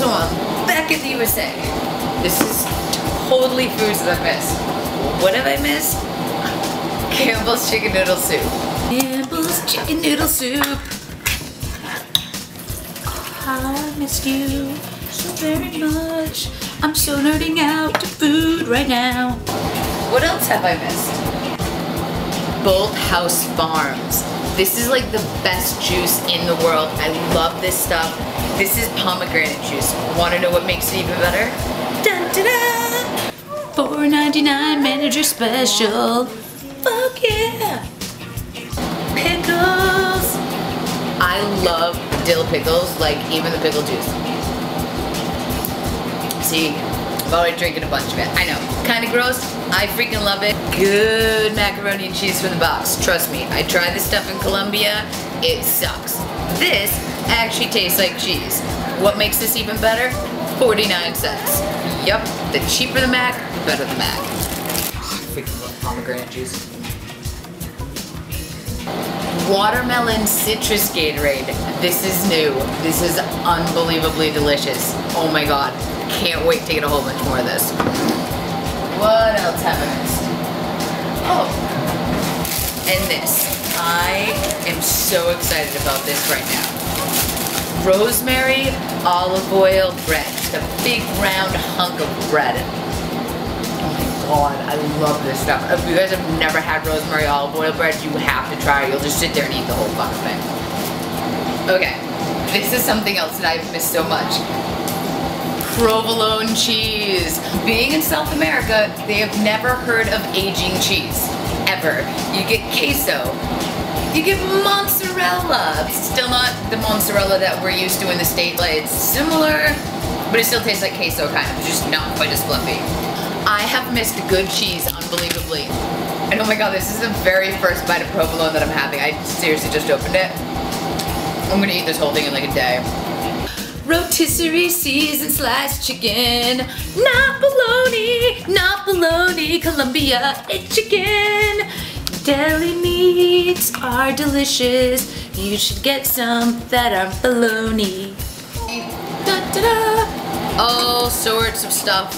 Uh, back in the USA. This is totally foods that I've missed. What have I missed? Campbell's chicken noodle soup. Campbell's chicken noodle soup. I missed you so very much. I'm so nerding out to food right now. What else have I missed? Bolthouse Farms. This is like the best juice in the world. I love this stuff. This is pomegranate juice. Want to know what makes it even better? Dun, da, da. $4.99 manager special. Fuck yeah! Pickles! I love dill pickles, like even the pickle juice. See, I'm already drinking a bunch of it. I know, kind of gross. I freaking love it. Good macaroni and cheese from the box. Trust me, I tried this stuff in Colombia. It sucks. This actually tastes like cheese. What makes this even better? 49 cents. Yup, the cheaper the Mac, the better the Mac. I freaking love pomegranate juice. Watermelon citrus Gatorade. This is new. This is unbelievably delicious. Oh my god. I can't wait to get a whole bunch more of this. What else have I missed? Oh. And this. I am so excited about this right now. Rosemary olive oil bread. The big round hunk of bread. Oh my god, I love this stuff. If you guys have never had rosemary olive oil bread, you have to try it. You'll just sit there and eat the whole fucking thing. Okay, this is something else that I've missed so much. Provolone cheese. Being in South America, they have never heard of aging cheese. Ever. You get queso. You get mozzarella. It's still not the mozzarella that we're used to in the States. Like, it's similar, but it still tastes like queso kind of. Just not quite as fluffy. I have missed good cheese unbelievably. And oh my god, this is the very first bite of provolone that I'm having. I seriously just opened it. I'm gonna eat this whole thing in like a day. Rotisserie seasoned sliced chicken. Not bologna, not bologna, Colombia, it's chicken. Deli meats are delicious. You should get some that aren't bologna. Da, da, da. All sorts of stuff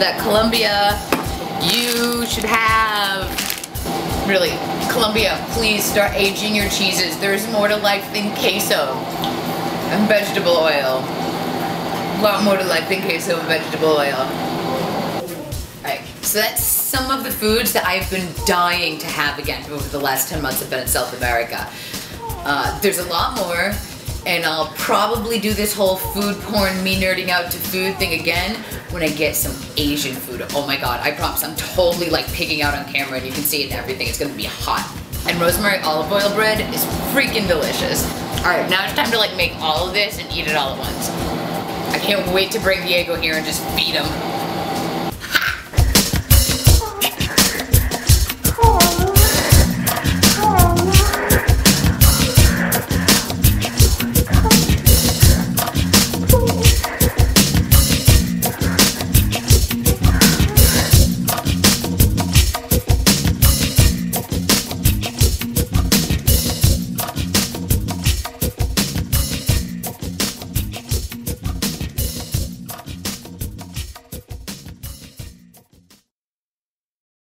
that Colombia, you should have. Really, Colombia, please start aging your cheeses. There's more to life than queso and vegetable oil. A lot more to like than queso and vegetable oil. Alright, so that's some of the foods that I've been dying to have again over the last 10 months I've been in South America. Uh, there's a lot more, and I'll probably do this whole food porn, me nerding out to food thing again when I get some Asian food. Oh my god, I promise I'm totally like picking out on camera and you can see it and everything. It's gonna be hot. And rosemary olive oil bread is freaking delicious. Alright, now it's time to like make all of this and eat it all at once. I can't wait to bring Diego here and just feed him.